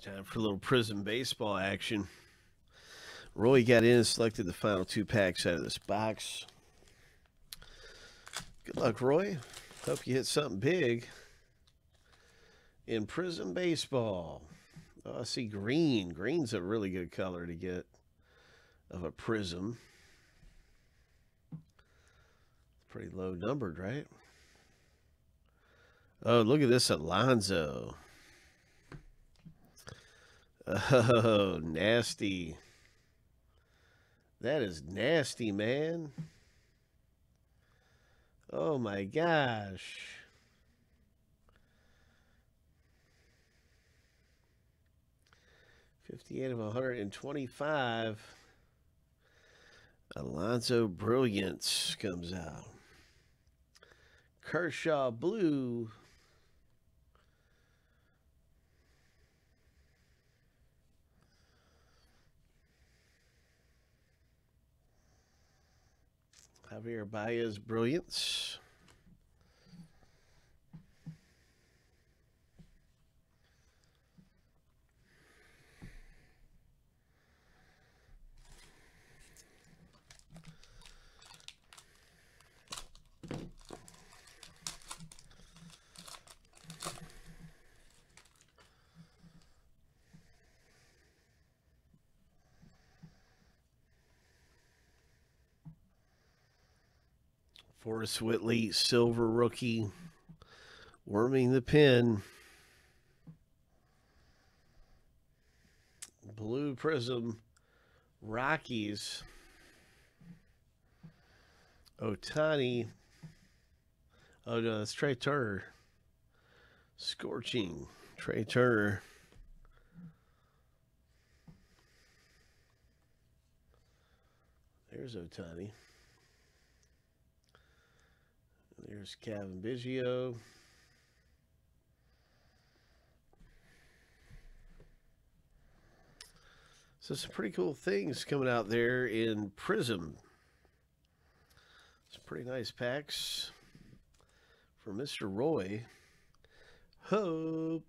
Time for a little Prizm baseball action. Roy got in and selected the final two packs out of this box. Good luck, Roy. Hope you hit something big in Prizm baseball. Oh, I see green. Green's a really good color to get of a Prizm. Pretty low numbered, right? Oh, look at this Alonso. Oh, nasty. That is nasty, man. Oh my gosh. Fifty-eight of one hundred and twenty-five. Alonso Brilliance comes out. Kershaw Blue. Javier Baez Brilliance. Forrest Whitley, silver rookie, worming the pin. Blue Prizm, Rockies, Ohtani. Oh no, that's Trea Turner. Scorching, Trea Turner. There's Ohtani. There's Cavan Biggio. So some pretty cool things coming out there in Prizm. Some pretty nice packs for Mr. Roy. Hope.